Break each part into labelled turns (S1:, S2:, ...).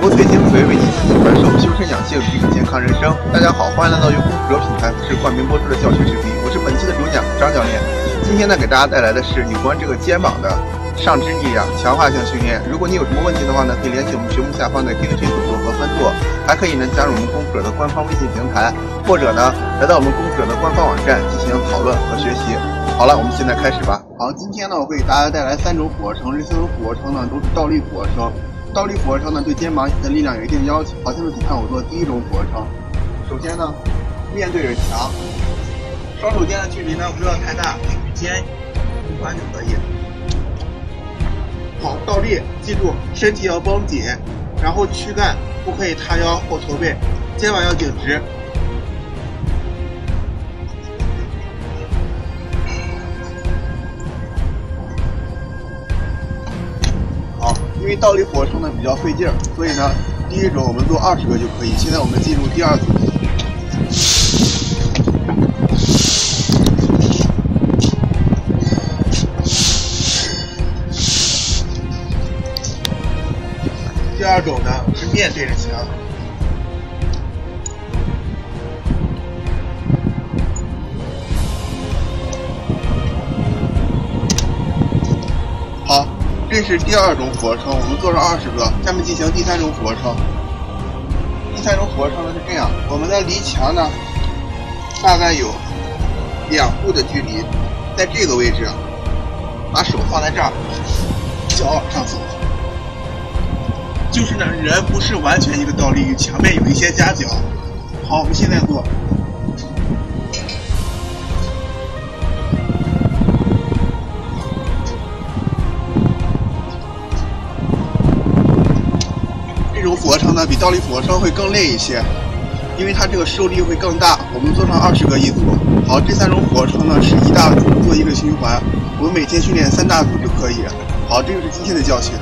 S1: 骨髓精髓为您进行传授修身养性、与健康人生。大家好，欢迎来到由公主者品牌服饰冠名播出的教学视频，我是本期的主讲张教练。今天呢，给大家带来的是有关这个肩膀的上肢力量强化性训练。如果你有什么问题的话呢，可以联系我们屏幕下方的 QQ 群组做和分组，还可以呢加入我们公主者的官方微信平台，或者呢来到我们公主者的官方网站进行讨论和学习。好了，我们现在开始吧。好，今天呢，我会给大家带来三种俯卧撑，这三种俯卧撑呢都是倒立俯卧撑。倒立俯卧撑呢，对肩膀的力量有一定要求。好，现在请看我做第一种俯卧撑。首先呢，面对着墙，双手间的距离呢不要太大，与肩无关就可以。好，倒立，记住身体要绷紧，然后躯干不可以塌腰或驼背，肩膀要挺直。因为倒立俯卧撑呢比较费劲儿，所以呢，第一种我们做二十个就可以。现在我们进入第二组。第二种呢是面对着墙。这是第二种俯卧撑，我们做了二十个，下面进行第三种俯卧撑。第三种俯卧撑呢是这样，我们的离墙呢大概有两步的距离，在这个位置，把手放在这儿，脚往上走，就是呢人不是完全一个倒立，与墙面有一些夹角。好，我们现在做。俯卧撑呢，比倒立俯卧撑会更累一些，因为它这个受力会更大。我们做上二十个一组。好，这三种俯卧撑呢是一大组做一个循环，我们每天训练三大组就可以。好，这就是今天的教学。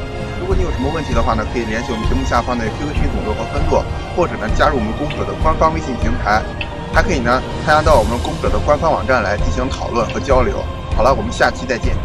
S1: 如果你有什么问题的话呢，可以联系我们屏幕下方的 QQ 群组和分座，或者呢加入我们公者的官方微信平台，还可以呢参加到我们公者的官方网站来进行讨论和交流。好了，我们下期再见。